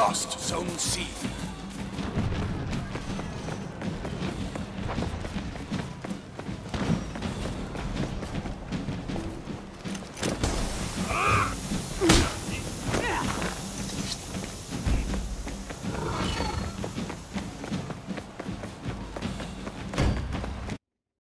lost Zone C.